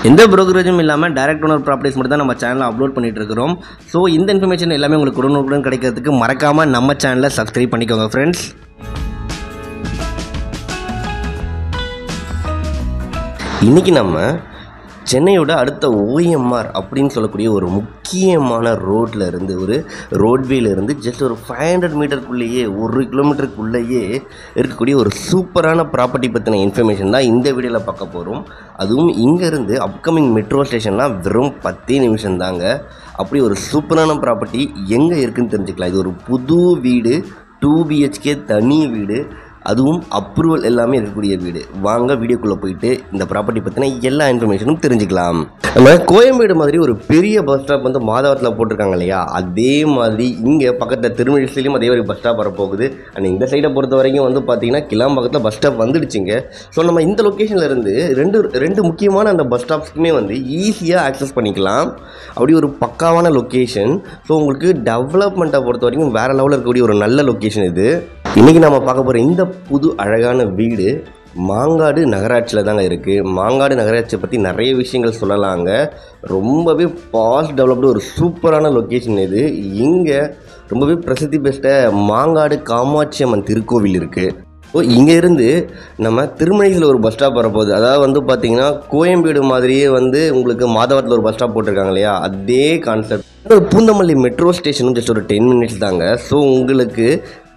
எந்த ப்ரோக்கரேஜும் இல்லாமல் direct owner properties மட்டும் தான் நம்ம சேனலில் அப்லோட் பண்ணிட்டு இருக்கிறோம் ஸோ இந்த இன்ஃபர்மேஷன் எல்லாமே உங்களுக்கு உடனுக்குடன் கிடைக்கிறதுக்கு மறக்காமல் நம்ம சேனலை சப்ஸ்கிரைப் பண்ணிக்கோங்க ஃப்ரெண்ட்ஸ் இன்றைக்கி நம்ம சென்னையோட அடுத்த ஓஎம்ஆர் அப்படின்னு சொல்லக்கூடிய ஒரு முக்கியமான ரோட்டில் இருந்து ஒரு ரோட்வேலேருந்து ஜஸ்ட் ஒரு ஃபைவ் ஹண்ட்ரட் மீட்டருக்குள்ளேயே ஒரு கிலோமீட்டருக்குள்ளேயே இருக்கக்கூடிய ஒரு சூப்பரான ப்ராப்பர்ட்டி பற்றின இன்ஃபர்மேஷன் தான் இந்த வீடியோவில் பார்க்க போகிறோம் அதுவும் இங்கேருந்து அப்கமிங் மெட்ரோ ஸ்டேஷன்லாம் வெறும் பத்தே நிமிஷம் தாங்க. அப்படி ஒரு சூப்பரான ப்ராப்பர்ட்டி எங்கே இருக்குன்னு தெரிஞ்சுக்கலாம். இது ஒரு புது வீடு டூ பிஹெச்கே தனி வீடு. அதுவும் அப்ரூவல் எல்லாமே இருக்கக்கூடிய வீடு. வாங்க வீடியோக்குள்ளே போயிட்டு இந்த ப்ராப்பர்ட்டி பற்றின எல்லா இன்ஃபர்மேஷனும் தெரிஞ்சுக்கலாம். நம்ம கோயம்பேடு மாதிரி ஒரு பெரிய பஸ் ஸ்டாப் வந்து மாதவரத்தில் போட்டிருக்காங்க இல்லையா? அதே மாதிரி இங்கே பக்கத்தில் திருமணிசிலையும் அதே மாதிரி பஸ் ஸ்டாப் வரப்போகுது. அண்ட் இந்த சைடை பொறுத்த வரைக்கும் வந்து பார்த்தீங்கன்னா கிளாம்பாக்கத்தில் பஸ் ஸ்டாப் வந்துடுச்சுங்க. ஸோ நம்ம இந்த லொக்கேஷனில் இருந்து ரெண்டு ரெண்டு முக்கியமான அந்த பஸ் ஸ்டாப்ஸ்க்குமே வந்து ஈஸியாக ஆக்சஸ் பண்ணிக்கலாம். அப்படி ஒரு பக்காவான லொக்கேஷன் ஸோ உங்களுக்கு டெவலப்மெண்ட்டை பொறுத்த வரைக்கும் வேறு லெவலில் இருக்கக்கூடிய ஒரு நல்ல லொக்கேஷன் இது. இன்றைக்கி நம்ம பார்க்க போகிற இந்த புது அழகான வீடு மாங்காடு நகராட்சியில் தாங்க இருக்குது மாங்காடு நகராட்சியை பற்றி நிறைய விஷயங்கள் சொல்லலாங்க. ரொம்பவே ஃபாஸ்ட் டெவலப்டு ஒரு சூப்பரான லொக்கேஷன் இது. இங்கே ரொம்பவே பிரசித்தி பெற்ற மாங்காடு காமாட்சி அம்மன் திருக்கோவில் இருக்குது ஸோ இங்கேருந்து நம்ம திருமணியில் ஒரு பஸ் ஸ்டாப் வரப்போகுது. அதாவது வந்து பார்த்தீங்கன்னா கோயம்பேடு மாதிரியே வந்து உங்களுக்கு மாதவரத்தில் ஒரு பஸ் ஸ்டாப் போட்டிருக்காங்க இல்லையா? அதே கான்செப்ட் பூந்தமல்லி மெட்ரோ ஸ்டேஷனும் ஜஸ்ட் ஒரு டென் மினிட்ஸ் தாங்க. ஸோ உங்களுக்கு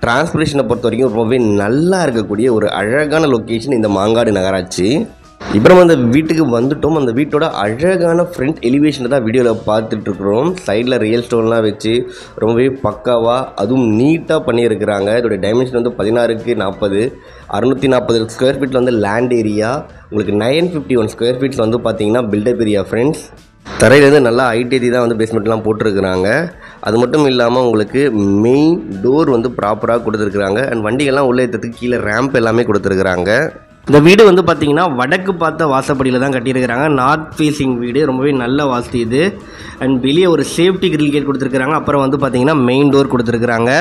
டிரான்ஸ்போர்ட்டேஷனை பொறுத்த வரைக்கும் ரொம்பவே நல்லா இருக்கக்கூடிய ஒரு அழகான லொக்கேஷன் இந்த மாங்காடு நகராட்சி. இப்போ நம்ம அந்த வீட்டுக்கு வந்துட்டோம். அந்த வீட்டோட அழகான ஃப்ரண்ட் எலிவேஷனை தான் வீடியோவில் பார்த்துட்ருக்குறோம் சைடில் ரியல் ஸ்டோன்லாம் வச்சு ரொம்பவே பக்காவாக அதுவும் நீட்டாக பண்ணியிருக்கிறாங்க. இதோட டைமென்ஷன் வந்து பதினாறுக்கு நாற்பது அறுநூற்றி நாற்பது ஸ்கொயர் ஃபீட்டில் வந்து லேண்ட் ஏரியா உங்களுக்கு nine fifty one square feets வந்து பார்த்தீங்கன்னா பில்டப் ஏரியா ஃப்ரெண்ட்ஸ் தரையிலேருந்து நல்லா ஐடிடி தான் வந்து பேஸ்மெண்ட்லாம் போட்டிருக்கிறாங்க. அது மட்டும் இல்லாமல் உங்களுக்கு மெயின் டோர் வந்து ப்ராப்பராக கொடுத்துருக்குறாங்க. அண்ட் வண்டிகள்லாம் உள்ளே ஏற்றத்துக்கு கீழே ரேம்ப் எல்லாமே கொடுத்துருக்குறாங்க. இந்த வீடு வந்து பார்த்தீங்கன்னா வடக்கு பார்த்த வாசப்படியில் தான் கட்டியிருக்கிறாங்க. நார்த் ஃபேஸிங் வீடு ரொம்பவே நல்ல வாஸ்து இது. அண்ட் வெளியே ஒரு சேஃப்டி கிரில் கேட் கொடுத்துருக்குறாங்க. அப்புறம் வந்து பார்த்தீங்கன்னா மெயின் டோர் கொடுத்துருக்குறாங்க.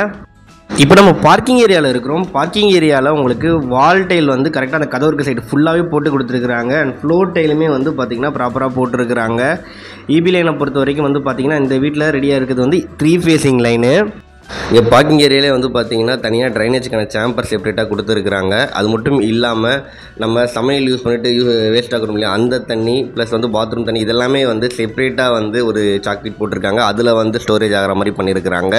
இப்போ நம்ம பார்க்கிங் ஏரியாவில் இருக்கிறோம். பார்க்கிங் ஏரியாவில் உங்களுக்கு வால் டைல் வந்து கரெக்டாக அந்த கதவுக்கு சைடு ஃபுல்லாகவே போட்டு கொடுத்துருக்குறாங்க. அண்ட் ஃப்ளோர் டைலுமே வந்து பார்த்திங்கன்னா ப்ராப்பராக போட்டிருக்கிறாங்க. இபி லைனை பொறுத்த வரைக்கும் வந்து பார்த்திங்கன்னா இந்த வீட்டில் ரெடியாக இருக்கிறது வந்து த்ரீ ஃபேஸிங் லைனு இங்கே பார்க்கிங் ஏரியாவிலே வந்து பார்த்தீங்கன்னா தனியாக ட்ரைனேஜுக்கான சேம்பர் செப்ரேட்டாக கொடுத்துருக்குறாங்க. அது மட்டும் இல்லாமல் நம்ம சமையல் யூஸ் பண்ணிட்டு யூ வேஸ்ட் ஆகிறோம் இல்லையா? அந்த தண்ணி ப்ளஸ் வந்து பாத்ரூம் தண்ணி இதெல்லாமே வந்து செப்ரேட்டாக வந்து ஒரு சாக்லேட் போட்டிருக்காங்க. அதில் வந்து ஸ்டோரேஜ் ஆகிற மாதிரி பண்ணியிருக்கிறாங்க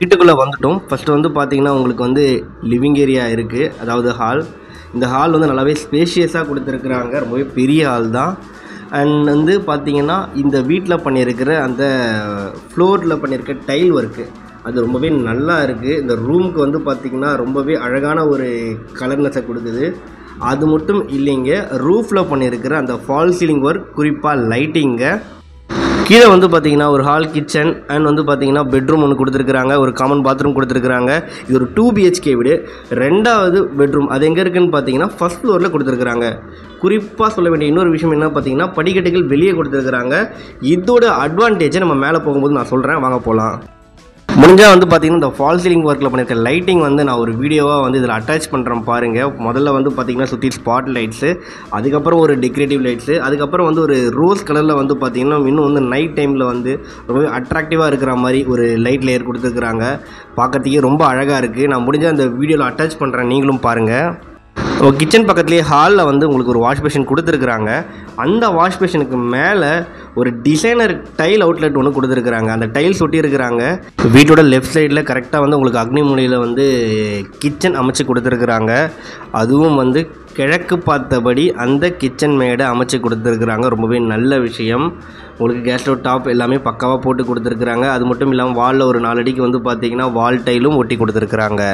வீட்டுக்குள்ளே வந்துட்டோம். ஃபஸ்ட்டு வந்து பார்த்தீங்கன்னா உங்களுக்கு வந்து லிவிங் ஏரியா இருக்குது அதாவது ஹால் இந்த ஹால் வந்து நல்லாவே ஸ்பேஷியஸாக கொடுத்துருக்குறாங்க. ரொம்பவே பெரிய ஹால் தான். அண்ட் வந்து பார்த்தீங்கன்னா இந்த வீட்டில் பண்ணியிருக்கிற அந்த ஃப்ளோரில் பண்ணியிருக்க டைல் ஒர்க்கு அது ரொம்பவே நல்லா இருக்குது இந்த ரூமுக்கு வந்து பார்த்திங்கன்னா ரொம்பவே அழகான ஒரு கலர்னஸை கொடுக்குது. அது மட்டும் இல்லைங்க ரூஃபில் பண்ணியிருக்கிற அந்த ஃபால் சீலிங் ஒர்க் குறிப்பாக லைட்டிங்கை கீழே வந்து பார்த்தீங்கன்னா ஒரு ஹால் கிச்சன் அண்ட் வந்து பார்த்தீங்கன்னா பெட்ரூம் ஒன்று கொடுத்துருக்குறாங்க. ஒரு காமன் பாத்ரூம் கொடுத்துருக்குறாங்க. இது ஒரு டூ பிஹெச்கே வீடு. ரெண்டாவது பெட்ரூம் அது எங்கே இருக்குன்னு பார்த்தீங்கன்னா ஃபஸ்ட் ஃப்ளோரில் கொடுத்துருக்குறாங்க. குறிப்பாக சொல்ல வேண்டிய இன்னொரு விஷயம் என்ன பார்த்தீங்கன்னா படிக்கட்டுகள் வெளியே கொடுத்துருக்குறாங்க. இதோட அட்வான்டேஜை நம்ம மேலே போகும்போது நான் சொல்கிறேன் வாங்க போகலாம் முடிஞ்சால் வந்து பார்த்தீங்கன்னா இந்த ஃபால் சீலிங் ஒர்க்கில் பண்ணியிருக்க லைட்டிங் வந்து நான் ஒரு வீடியோவாக வந்து இதில் அட்டாச் பண்ணுறேன் பாருங்கள் முதல்ல வந்து பார்த்தீங்கன்னா சுற்றி ஸ்பாட் லைட்ஸு அதுக்கப்புறம் ஒரு டெக்கரேட்டிவ் லைட்ஸு அதுக்கப்புறம் வந்து ஒரு ரோஸ் கலரில் வந்து பார்த்தீங்கன்னா இன்னும் வந்து நைட் டைமில் வந்து ரொம்பவே அட்ராக்டிவாக இருக்கிற மாதிரி ஒரு லைட் லேயர் கொடுத்துருக்குறாங்க. பார்க்கறதுக்கே ரொம்ப அழகாக இருக்குது நான் முடிஞ்சால் அந்த வீடியோவில் அட்டாச் பண்ணுறேன் நீங்களும் பாருங்கள் கிச்சன் பக்கத்துலேயே ஹாலில் வந்து உங்களுக்கு ஒரு வாஷ் பேஷன் கொடுத்துருக்குறாங்க. அந்த வாஷ் பேஷனுக்கு மேலே ஒரு டிசைனர் டைல் அவுட்லெட் ஒன்று கொடுத்துருக்குறாங்க. அந்த டைல்ஸ் ஒட்டியிருக்கிறாங்க வீட்டோட லெஃப்ட் சைடில் கரெக்டாக வந்து உங்களுக்கு அக்னி மூலையில் வந்து கிச்சன் அமைச்சு கொடுத்துருக்குறாங்க. அதுவும் வந்து கிழக்கு பார்த்தபடி அந்த கிச்சன் மேடை அமைச்சு கொடுத்துருக்குறாங்க. ரொம்பவே நல்ல விஷயம். உங்களுக்கு கேஸ் ஸ்டவ் டாப் எல்லாமே பக்காவாக போட்டு கொடுத்துருக்குறாங்க. அது மட்டும் இல்லாமல் வாலில் ஒரு நாலு அடிக்கு வந்து பார்த்தீங்கன்னா வால் டைலும் ஒட்டி கொடுத்துருக்குறாங்க.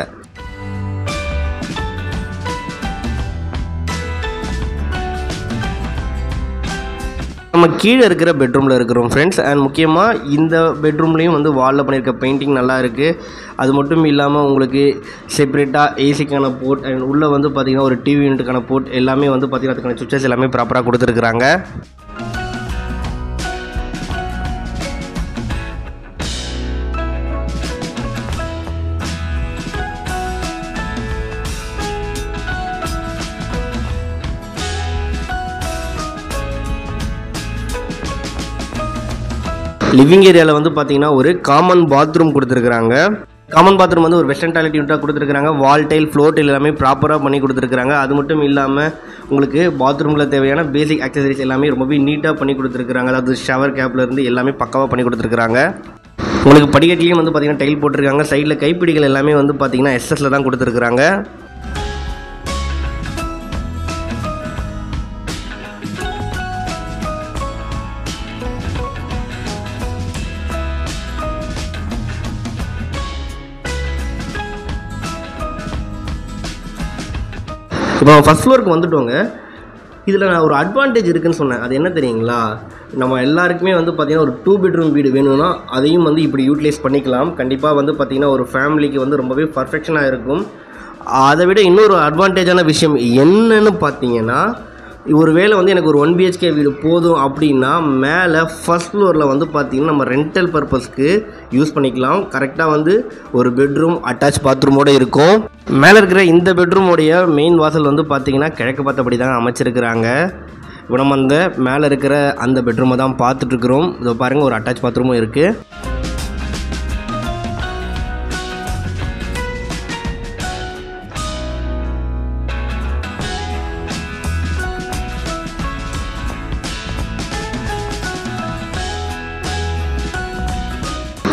நம்ம கீழே இருக்கிற பெட்ரூமில் இருக்கிறோம் ஃப்ரெண்ட்ஸ் அண்ட் முக்கியமாக இந்த பெட்ரூம்லேயும் வந்து வாலில் பண்ணியிருக்க பெயிண்டிங் நல்லா இருக்குது அது மட்டும் இல்லாமல் உங்களுக்கு செப்பரேட்டாக ஏசிக்கான போர்ட் அண்ட் உள்ளே வந்து பார்த்திங்கன்னா ஒரு டிவி யூனிட்டுக்கான போர்ட் எல்லாமே வந்து பார்த்திங்கன்னா அதுக்கான சுவிச்சஸ் எல்லாமே ப்ராப்பராக கொடுத்துருக்குறாங்க. லிவிங் ஏரியாவில் வந்து பார்த்தீங்கன்னா ஒரு காமன் பாத்ரூம் கொடுத்துருக்குறாங்க. காமன் பாத்ரூம் வந்து ஒரு வெஸ்டர்ன் டாய்லெட் யூனிட்டாக கொடுத்துருக்காங்க வால் டைல் ஃப்ளோர் டைல் எல்லாமே ப்ராப்பராக பண்ணி கொடுத்துருக்காங்க அது மட்டும் இல்லாமல் உங்களுக்கு பாத்ரூமில் தேவையான பேசிக் அக்சசரிஸ் எல்லாமே ரொம்பவே நீட்டாக பண்ணி கொடுத்துருக்காங்க அதாவது ஷவர் கேப்ல இருந்து எல்லாமே பக்காவாக பண்ணி கொடுத்துருக்காங்க உங்களுக்கு படிக்கட்டிலையும் வந்து பார்த்தீங்கன்னா டைல் போட்டிருக்காங்க. சைடில் கைப்பிடிகள் எல்லாமே வந்து பார்த்தீங்கன்னா எஸ்எஸில் தான் கொடுத்துருக்குறாங்க. இப்போ ஃபஸ்ட் ஃப்ளோருக்கு வந்துட்டோங்க. இதில் நான் ஒரு அட்வான்டேஜ் இருக்குதுன்னு சொன்னேன். அது என்ன தெரியுங்களா? நம்ம எல்லாருக்குமே வந்து பார்த்திங்கன்னா ஒரு டூ பெட்ரூம் வீடு வேணும்னா அதையும் வந்து இப்படி யூட்டிலைஸ் பண்ணிக்கலாம். கண்டிப்பாக வந்து பார்த்திங்கன்னா ஒரு ஃபேமிலிக்கு வந்து ரொம்பவே பர்ஃபெக்ஷனாக இருக்கும். அதை விட இன்னொரு அட்வான்டேஜான விஷயம் என்னன்னு பார்த்தீங்கன்னா ஒரு வேளை வந்து எனக்கு ஒரு ஒன் பிஹெச்கே வீடு போதும் அப்படின்னா மேலே ஃபஸ்ட் ஃப்ளோரில் வந்து பார்த்திங்கன்னா நம்ம ரெண்டல் பர்பஸ்க்கு யூஸ் பண்ணிக்கலாம். கரெக்டாக வந்து ஒரு பெட்ரூம் அட்டாச் பாத்ரூமோடு இருக்கும். மேலே இருக்கிற இந்த பெட்ரூமோடைய மெயின் வாசல் வந்து பார்த்திங்கன்னா கிழக்கு பார்த்தபடி தான் அமைச்சிருக்கிறாங்க. இப்போ நம்ம அந்த மேலே இருக்கிற அந்த பெட்ரூமை தான் பார்த்துட்ருக்குறோம் இதை பாருங்கள் ஒரு அட்டாச் பாத்ரூமும் இருக்குது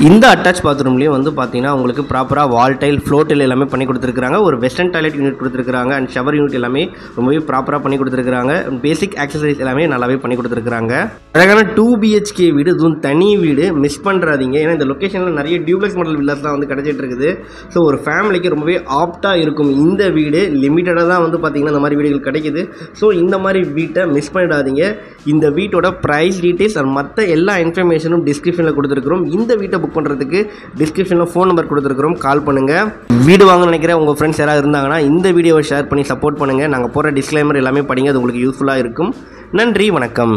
இந்த அட்டாச் பாத்ரூம்லேயும் வந்து பார்த்தீங்கன்னா உங்களுக்கு ப்ராப்பராக வால் டைல் ஃப்ளோட்டில் எல்லாமே பண்ணி கொடுத்துருக்காங்க ஒரு வெஸ்டர்ன் டாய்லெட் யூனிட் கொடுத்துருக்காங்க அண்ட் ஷவர் யூனிட் எல்லாமே ரொம்பவே ப்ராப்பராக பண்ணி கொடுத்துருக்காங்க பேசிக் ஆக்சசரிஸ் எல்லாமே நல்லாவே பண்ணி கொடுத்துருக்காங்க அழகான டூ பிஹெச்கே வீடு. இதுவும் தனி வீடு. மிஸ் பண்ணுறாதீங்க ஏன்னா இந்த லொக்கேஷனில் நிறைய டியூப்ளெக்ஸ் மாடல் வில்லாஸ்லாம் வந்து கிடச்சிட்டு இருக்குது. ஸோ ஒரு ஃபேமிலிக்கு ரொம்பவே ஆப்டாக இருக்கும் இந்த வீடு. லிமிட்டடாக தான் வந்து பார்த்தீங்கன்னா இந்த மாதிரி வீடுகள் கிடைக்குது. ஸோ இந்த மாதிரி வீட்டை மிஸ் பண்ணிடாதீங்க. இந்த வீட்டோட ப்ரைஸ் டீட்டெயில்ஸ் அண்ட் மற்ற எல்லா இன்ஃபர்மேஷனும் டிஸ்கிரிப்ஷனில் கொடுத்துருக்குறோம். இந்த வீட்டை புக் புக் பண்ணுறதுக்கு டிஸ்கிரிப்ஷனில் ஃபோன் நம்பர் கொடுத்துருக்குறோம். கால் பண்ணுங்கள் வீடு வாங்க நினைக்கிற உங்கள் ஃப்ரெண்ட்ஸ் யாராவது இருந்தாங்கன்னா இந்த வீடியோவை ஷேர் பண்ணி சப்போர்ட் பண்ணுங்கள் நாங்கள் போகிற டிஸ்க்ளைமர் எல்லாமே படிங்க. அது உங்களுக்கு யூஸ்ஃபுல்லாக இருக்கும். நன்றி வணக்கம்.